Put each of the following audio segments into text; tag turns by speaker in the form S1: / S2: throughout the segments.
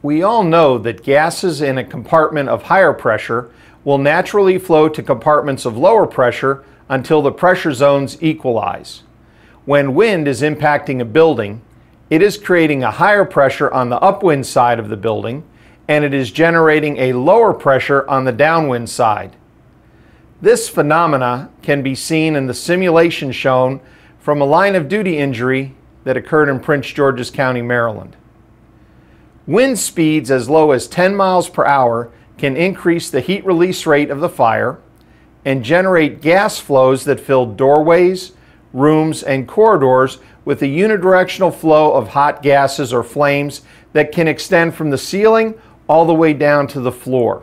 S1: We all know that gases in a compartment of higher pressure will naturally flow to compartments of lower pressure until the pressure zones equalize. When wind is impacting a building, it is creating a higher pressure on the upwind side of the building and it is generating a lower pressure on the downwind side. This phenomena can be seen in the simulation shown from a line of duty injury that occurred in Prince George's County, Maryland. Wind speeds as low as 10 miles per hour can increase the heat release rate of the fire and generate gas flows that fill doorways, rooms, and corridors with a unidirectional flow of hot gases or flames that can extend from the ceiling all the way down to the floor.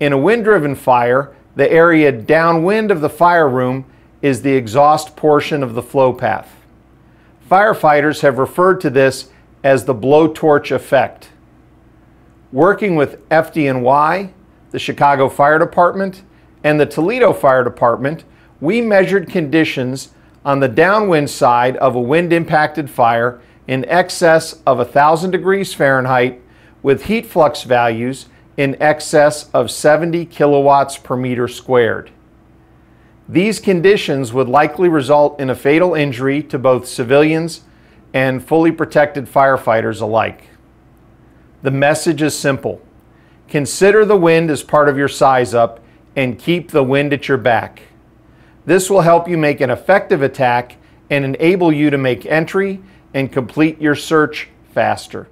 S1: In a wind-driven fire, the area downwind of the fire room is the exhaust portion of the flow path. Firefighters have referred to this as the blowtorch effect. Working with FDNY, the Chicago Fire Department, and the Toledo Fire Department, we measured conditions on the downwind side of a wind impacted fire in excess of 1,000 degrees Fahrenheit with heat flux values in excess of 70 kilowatts per meter squared. These conditions would likely result in a fatal injury to both civilians and fully protected firefighters alike. The message is simple. Consider the wind as part of your size up and keep the wind at your back. This will help you make an effective attack and enable you to make entry and complete your search faster.